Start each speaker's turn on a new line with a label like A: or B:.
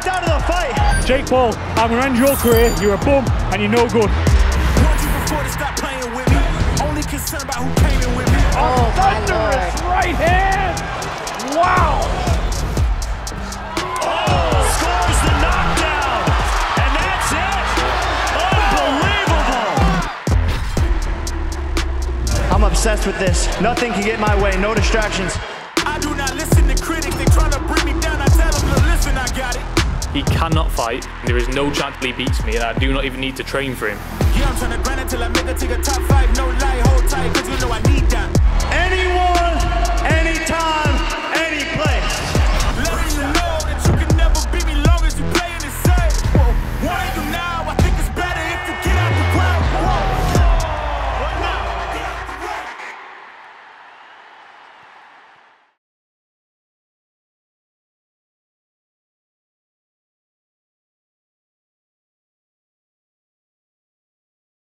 A: and he backed out of the fight.
B: Jake Paul, I'm gonna end your career. You're a bum and you're no good.
C: Want you before to stop playing with me. Only concerned about who came in with me.
B: Oh, thunderous right hand! Wow! Oh.
A: Scores the knockdown, and that's it. Unbelievable. I'm obsessed with this. Nothing can get my way. No distractions.
D: He cannot fight. There is no chance he beats me, and I do not even need to train for him.
C: Yeah,